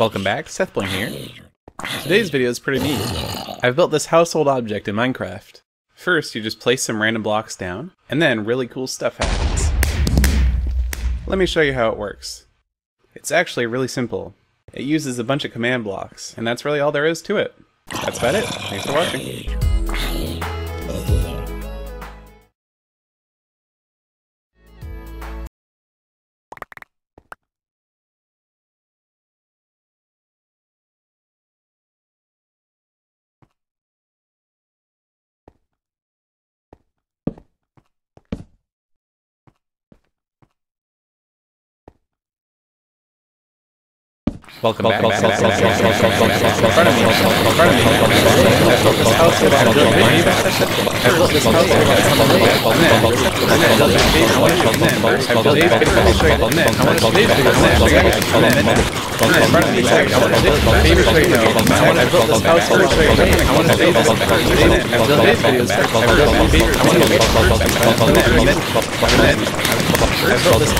Welcome back, Seth SethBling here. Today's video is pretty neat. I've built this household object in Minecraft. First, you just place some random blocks down, and then really cool stuff happens. Let me show you how it works. It's actually really simple. It uses a bunch of command blocks, and that's really all there is to it. That's about it. Thanks for watching. Welcome back. Welcome back. Welcome back. Welcome back. In front of me. In front of me. I built this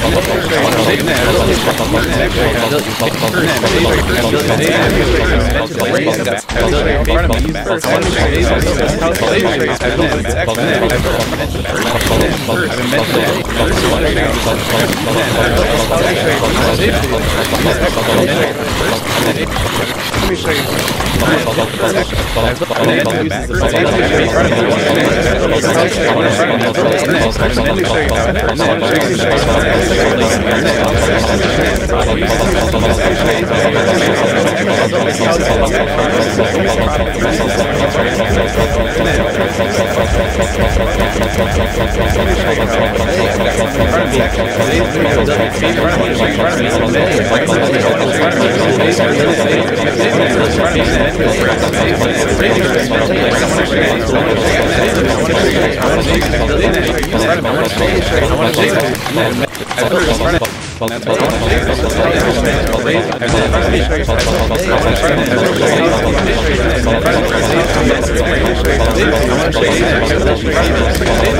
let me show you. Show you how. Let you how. It's actually that's really all there is. Actually, really that's really all there is to it. That's really all there is to it. That's really all there is to it. Thanks for watching. That's about it.